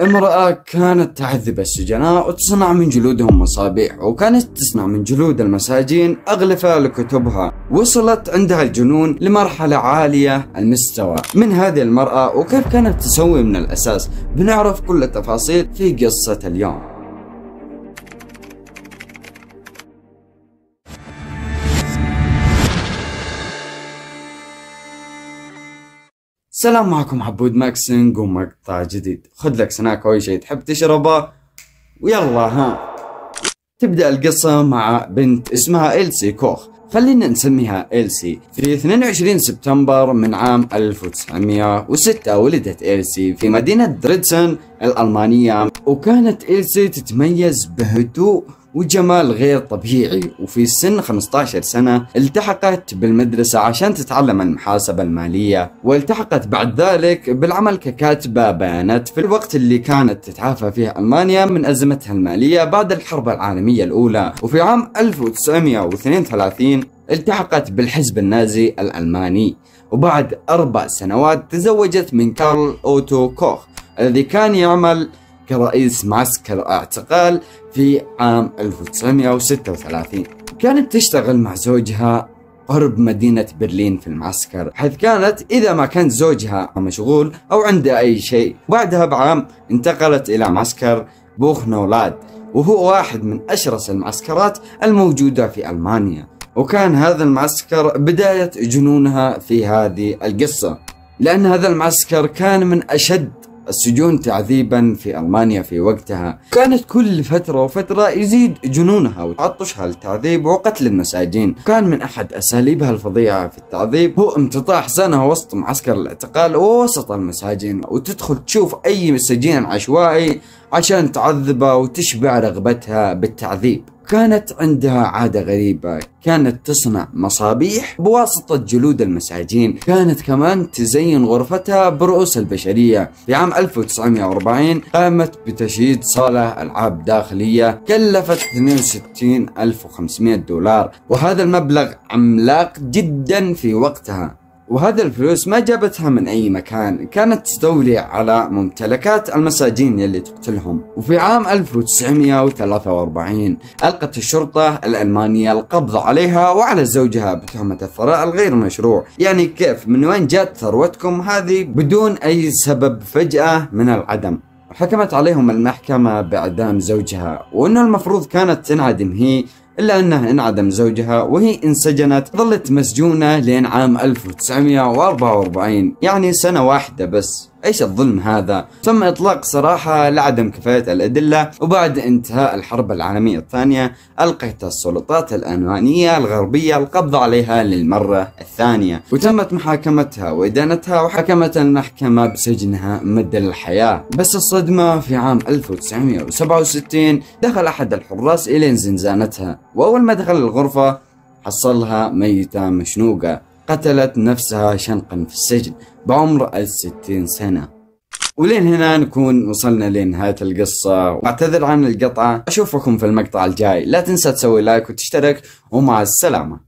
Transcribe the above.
امرأة كانت تعذب السجناء وتصنع من جلودهم مصابيح وكانت تصنع من جلود المساجين أغلفة لكتبها. وصلت عندها الجنون لمرحلة عالية المستوى من هذه المرأة وكيف كانت تسوي من الأساس؟ بنعرف كل التفاصيل في قصة اليوم. السلام معكم عبود ماكسنج ومقطع جديد. خذ لك سناك أو أي شيء تحب تشربه. ويلا ها. تبدأ القصة مع بنت اسمها إلسي كوخ. خلينا نسميها إلسي في 22 سبتمبر من عام 1906 ولدت إلسي في مدينة دريتسن الألمانية. وكانت إلسي تتميز بهدوء وجمال غير طبيعي وفي سن 15 سنة التحقت بالمدرسة عشان تتعلم المحاسبة المالية والتحقت بعد ذلك بالعمل ككاتبة بيانات في الوقت اللي كانت تتعافى فيه ألمانيا من أزمتها المالية بعد الحرب العالمية الأولى. وفي عام 1932 التحقت بالحزب النازي الألماني. وبعد أربع سنوات تزوجت من كارل أوتو كوخ الذي كان يعمل كرئيس معسكر اعتقال في عام 1936 كانت تشتغل مع زوجها قرب مدينة برلين في المعسكر حيث كانت إذا ما كان زوجها مشغول أو عنده أي شيء. بعدها بعام انتقلت إلى معسكر بوخنولاد وهو واحد من أشرس المعسكرات الموجودة في ألمانيا. وكان هذا المعسكر بداية جنونها في هذه القصة لأن هذا المعسكر كان من أشد السجون تعذيبا في ألمانيا في وقتها. كانت كل فترة وفترة يزيد جنونها وتعطشها للتعذيب وقتل المساجين. كان من أحد أساليبها الفظيعة في التعذيب هو امتطاح سنة وسط معسكر الاعتقال ووسط المساجين. وتدخل تشوف أي سجين عشوائي عشان تعذبه وتشبع رغبتها بالتعذيب. كانت عندها عادة غريبة كانت تصنع مصابيح بواسطة جلود المساجين كانت كمان تزين غرفتها برؤوس البشرية. في عام 1940 قامت بتشييد صالة ألعاب داخلية كلفت 62500 دولار وهذا المبلغ عملاق جدا في وقتها. وهذا الفلوس ما جابتها من أي مكان كانت تستولي على ممتلكات المساجين اللي تقتلهم. وفي عام 1943 ألقت الشرطة الألمانية القبض عليها وعلى زوجها بتهمة الثراء الغير مشروع. يعني كيف؟ من وين جات ثروتكم هذه بدون أي سبب فجأة من العدم؟ حكمت عليهم المحكمة بإعدام زوجها وأنه المفروض كانت تنعدم هي إلا أنه انعدم زوجها وهي انسجنت ظلت مسجونة لين عام 1944 يعني سنة واحدة بس. إيش الظلم هذا؟ تم إطلاق سراحة لعدم كفاية الأدلة وبعد انتهاء الحرب العالمية الثانية القت السلطات الألمانية الغربية القبض عليها للمرة الثانية. وتمت محاكمتها وإدانتها وحكمت المحكمة بسجنها مدى الحياة. بس الصدمة في عام 1967 دخل أحد الحراس إلى زنزانتها وأول ما دخل الغرفة حصلها ميتة مشنوقة. قتلت نفسها شنقا في السجن بعمر الستين سنة. ولين هنا نكون وصلنا لنهاية القصة. واعتذر عن القطعة أشوفكم في المقطع الجاي. لا تنسى تسوي لايك وتشترك. ومع السلامة.